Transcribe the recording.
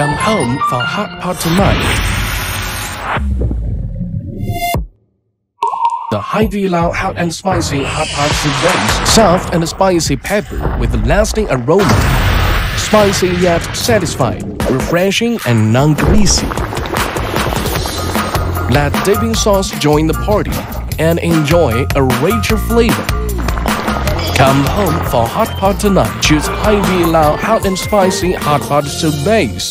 Come home for hot pot tonight. The Haidilao hot and spicy hot pot soup base. Soft and spicy pepper with lasting aroma. Spicy yet satisfying, refreshing and non-greasy. Let dipping sauce join the party and enjoy a richer flavor. Come home for hot pot tonight. Choose Haidilao hot and spicy hot pot soup base.